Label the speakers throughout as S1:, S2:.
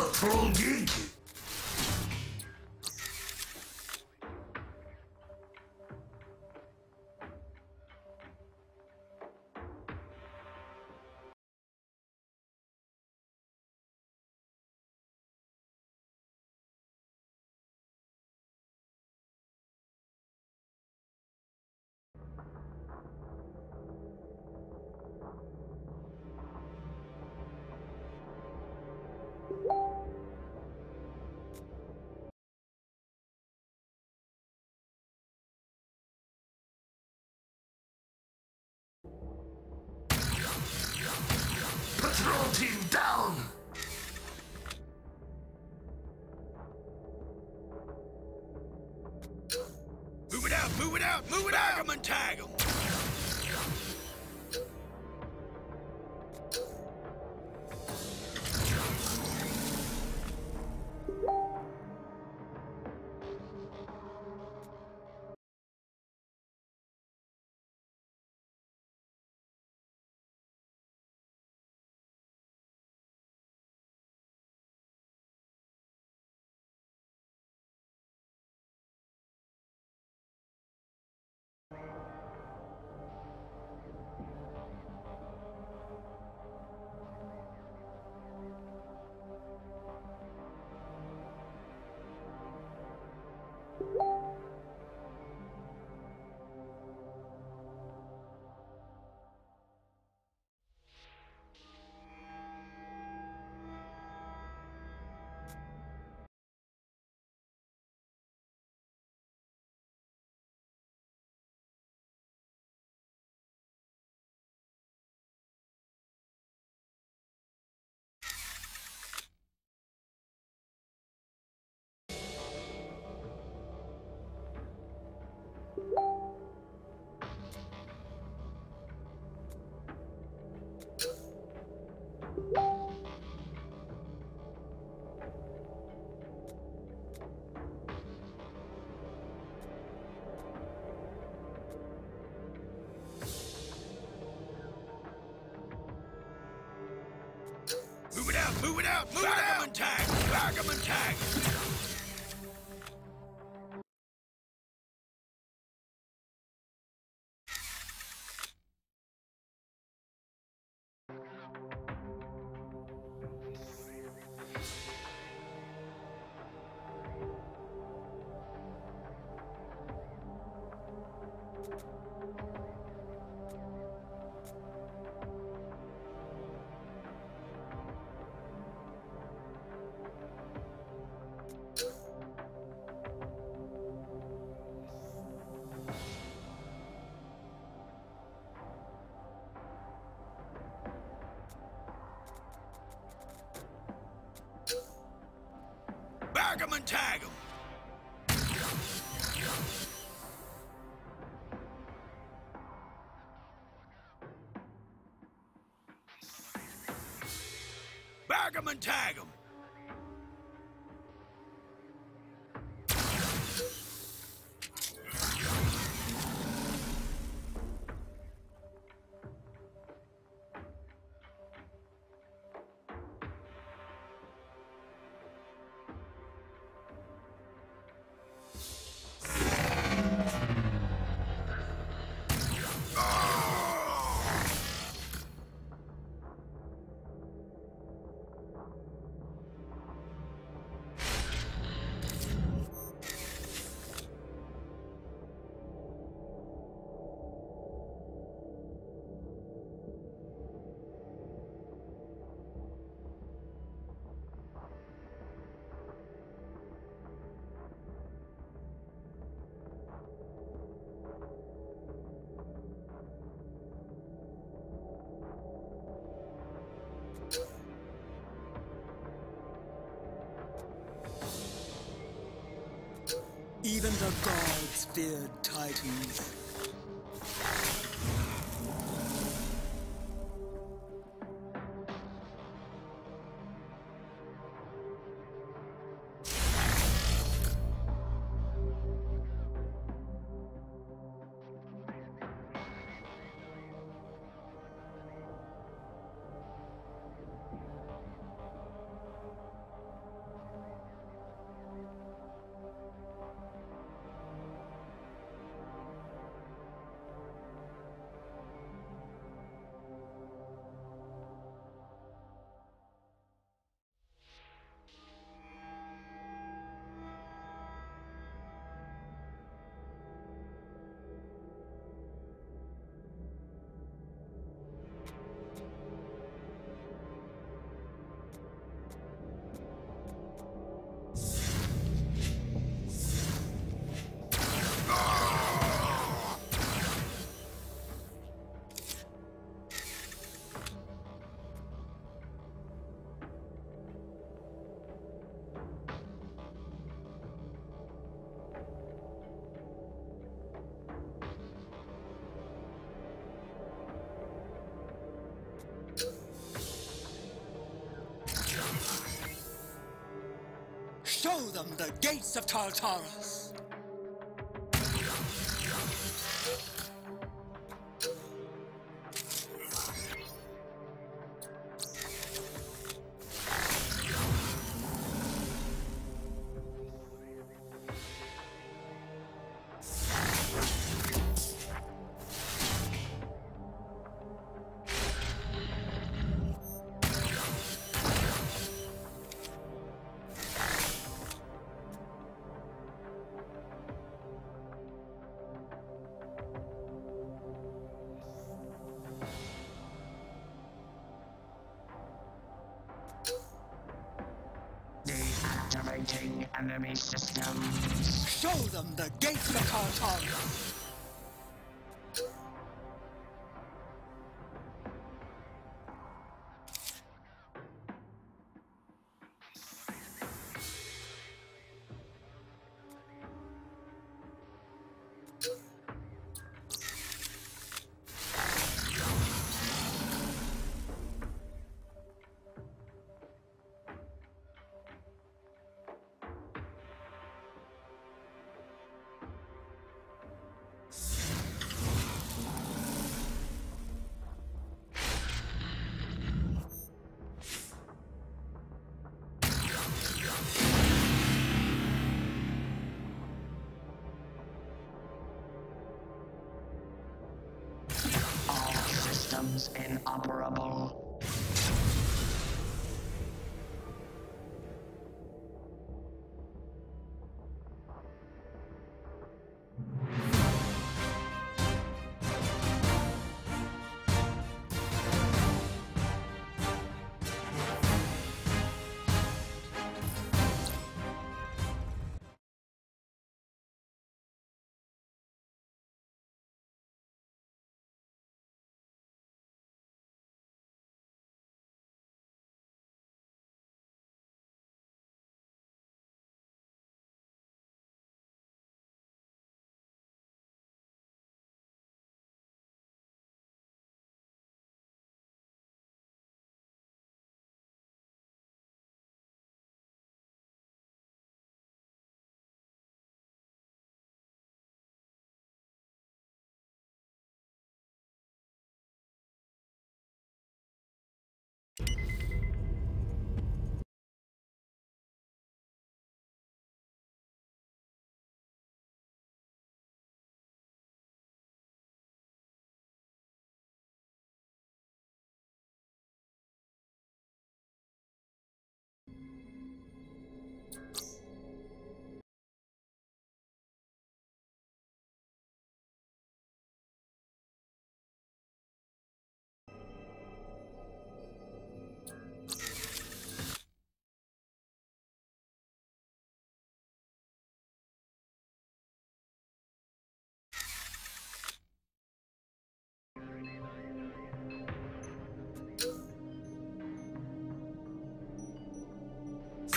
S1: patrol geek. Down!
S2: Move it out, move it out, move it out! Tag 'em and tag 'em! Move it out, move it out, tag, bag 'em and tag! Bag 'em and tag 'em! Bag 'em and tag 'em!
S3: Even the gods feared titans. Show them the gates of Tartarus.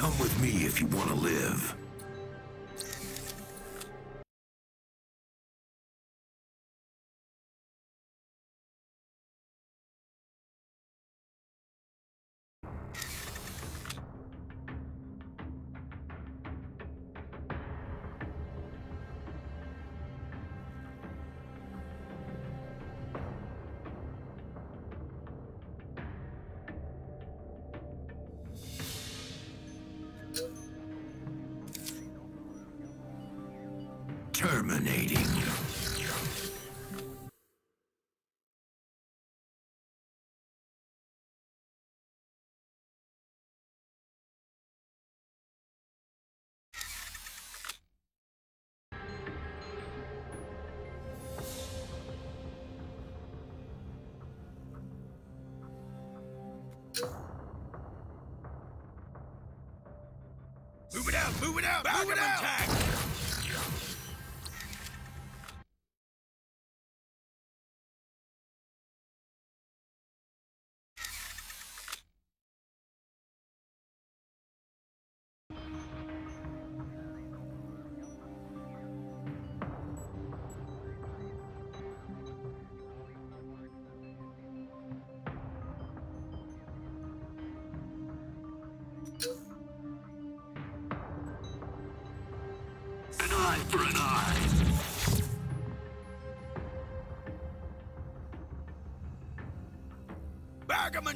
S4: Come with me if you want to live.
S2: Move it out, move it out, move it out! Attack.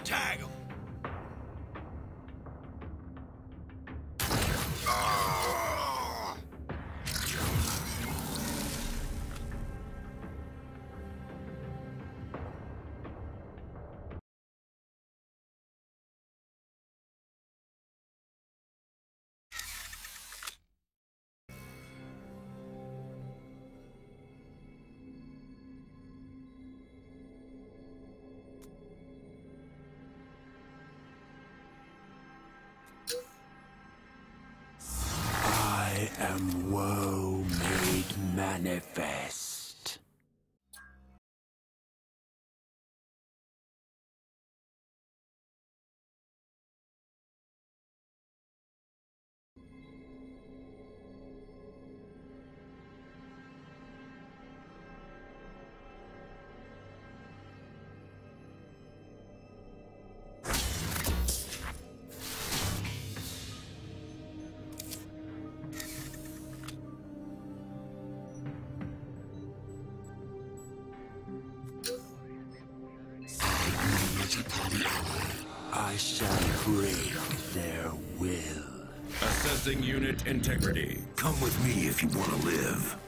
S5: Tag
S6: am woe made manifest.
S5: Integrity.
S6: Come with me if you want to live.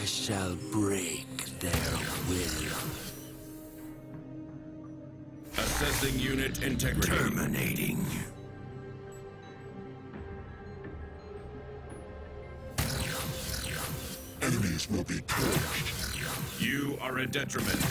S6: I shall break their will.
S5: Assessing unit integrity.
S6: Terminating.
S7: Enemies will be purged.
S5: You are a detriment.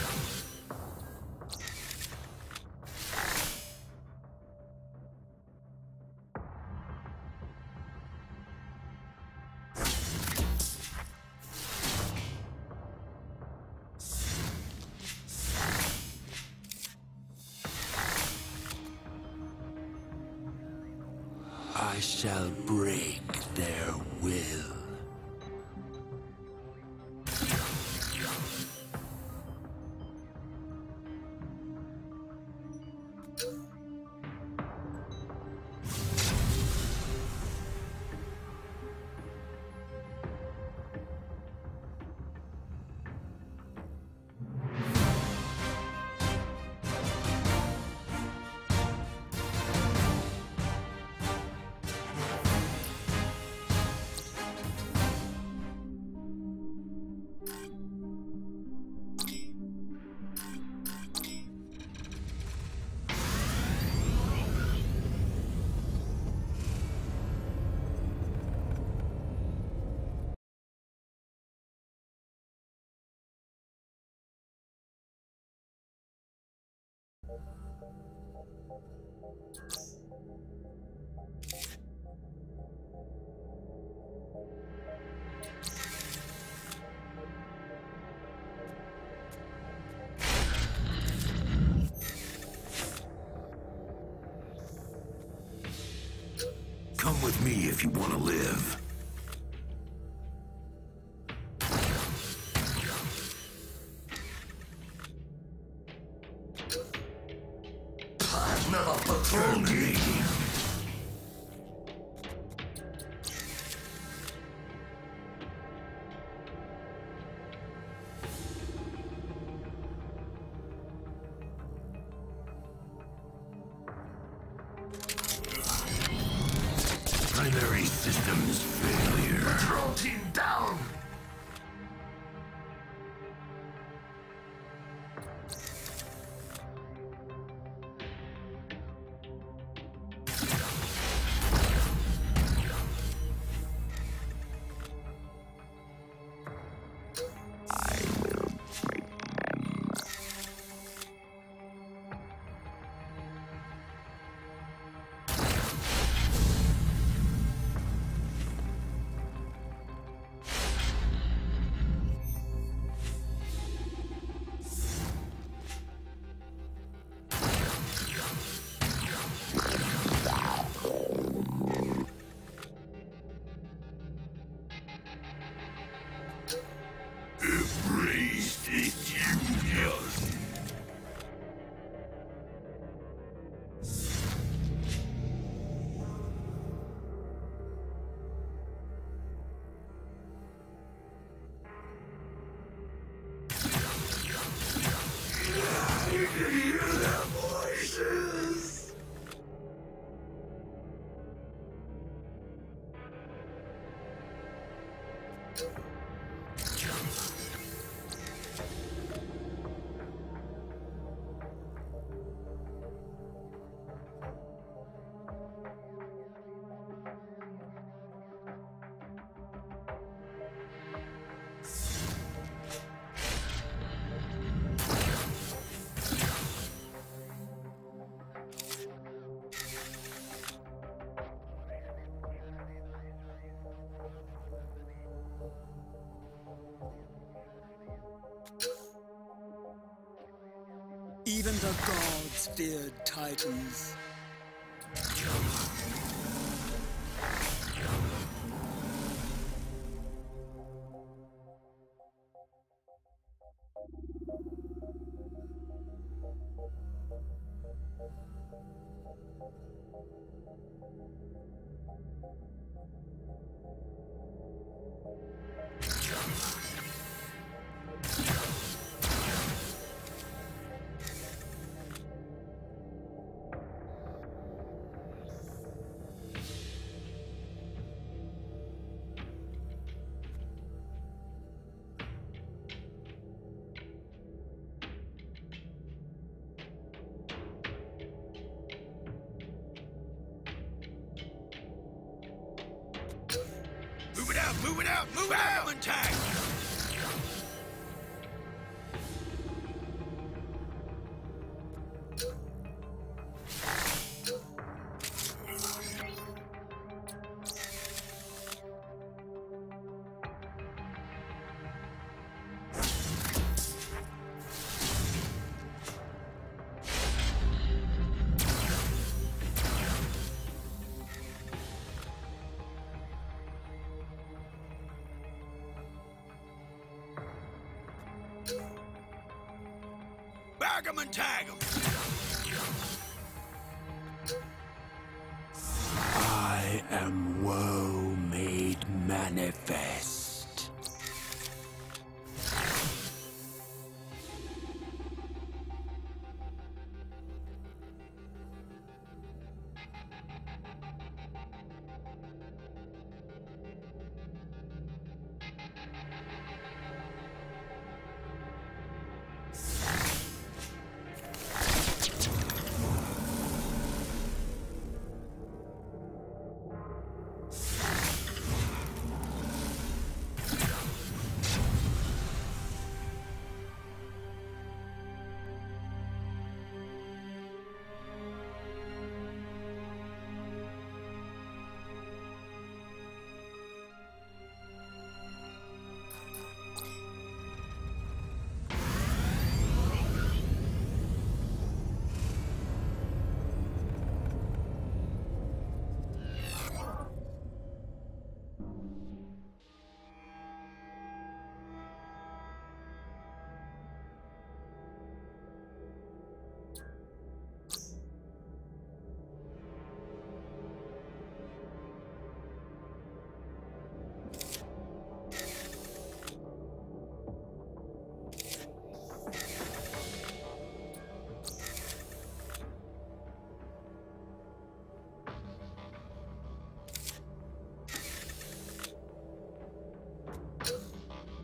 S6: Shall break their will. Come with me if you want to live.
S3: feared titans.
S2: Move it out! Move it out!
S4: Attack!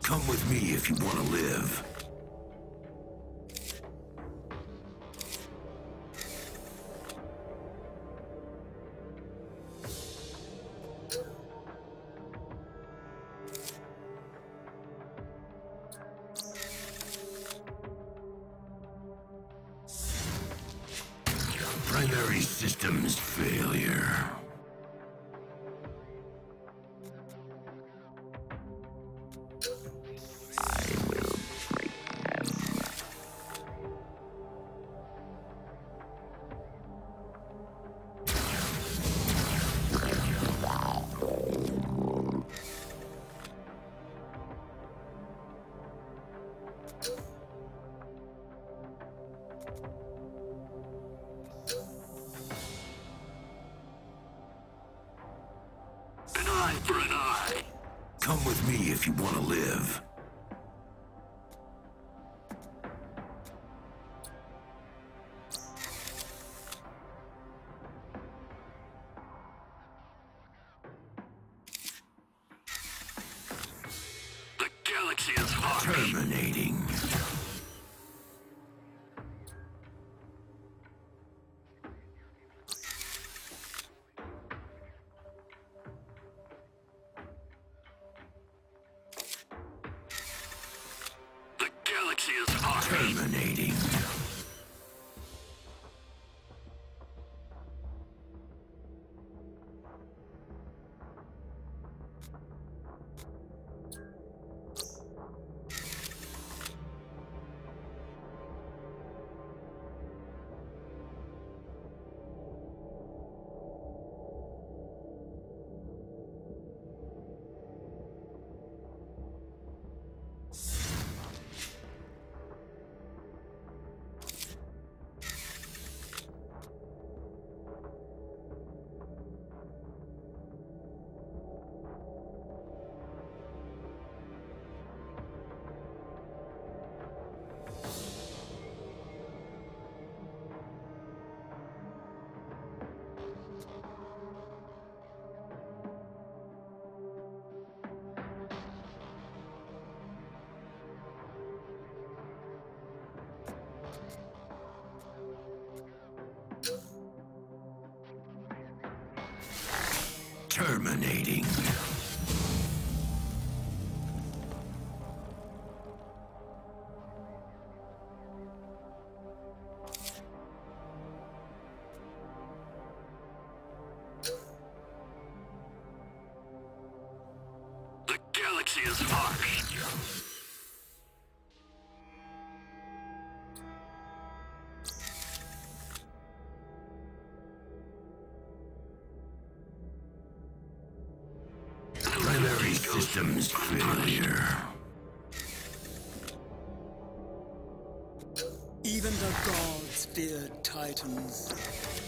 S4: Come with me if you want to live. Terminating.
S3: Feared titans.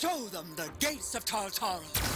S3: Show them the gates of
S8: Tartarus.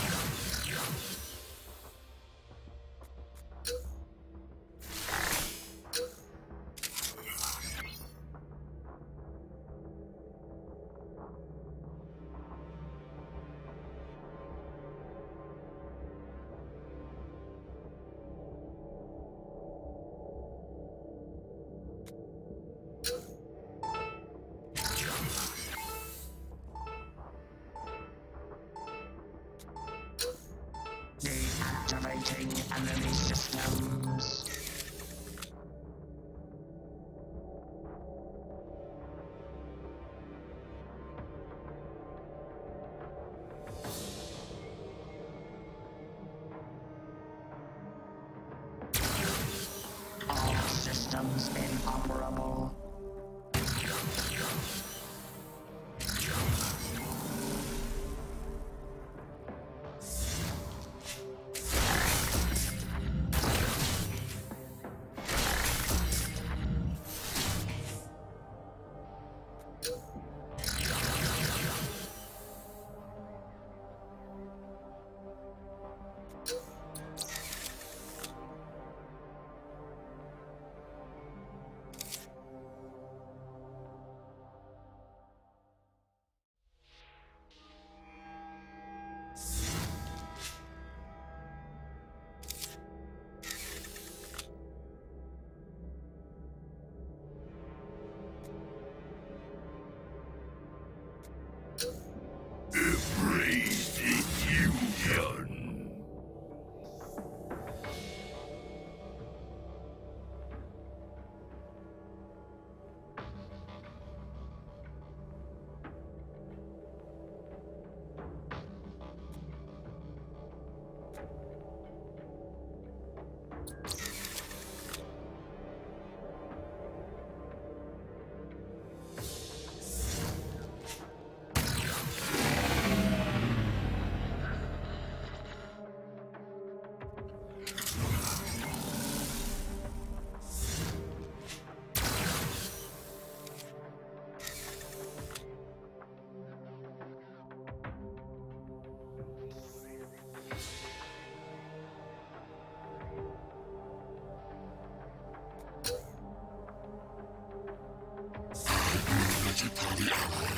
S7: Multi-party ally.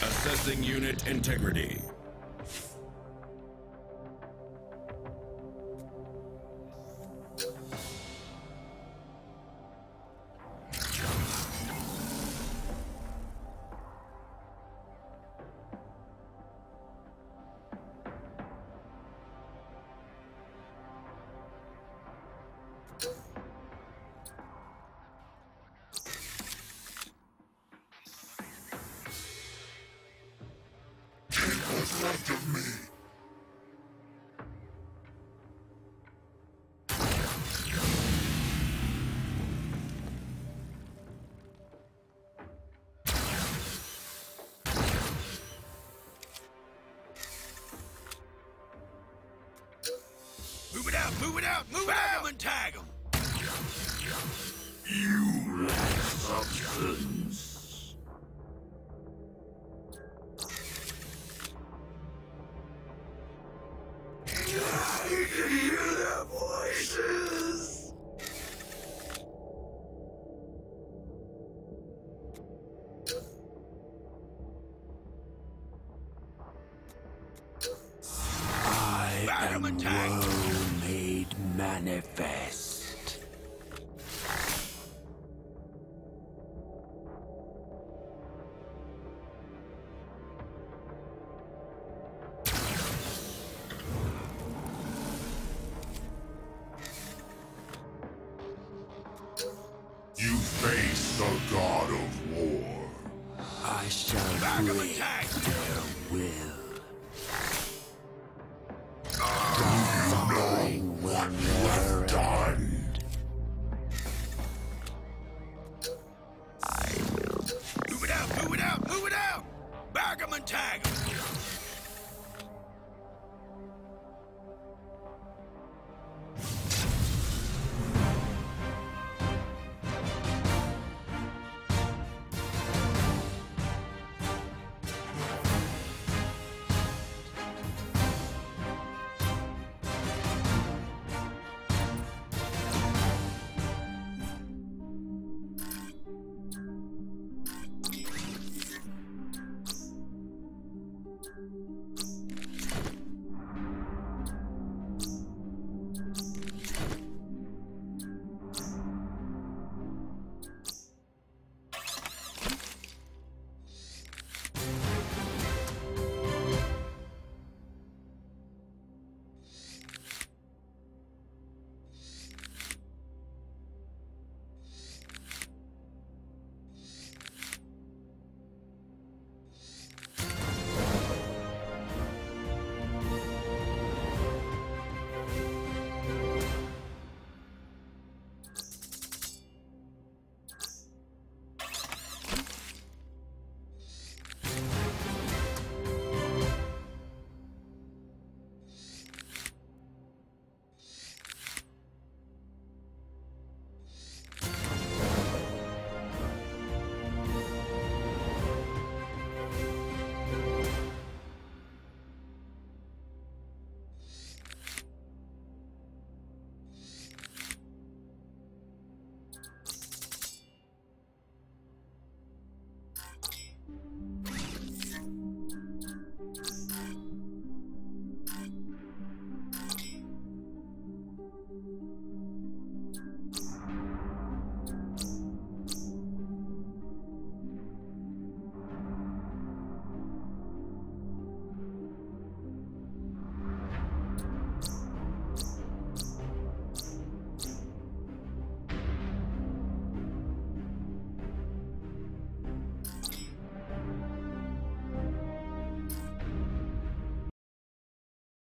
S6: Assessing unit integrity.